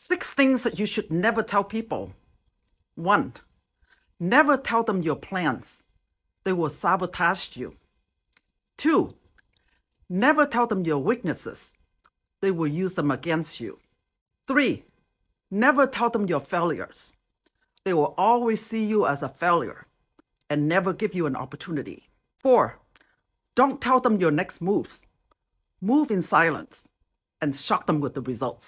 Six things that you should never tell people. One, never tell them your plans. They will sabotage you. Two, never tell them your weaknesses. They will use them against you. Three, never tell them your failures. They will always see you as a failure and never give you an opportunity. Four, don't tell them your next moves. Move in silence and shock them with the results.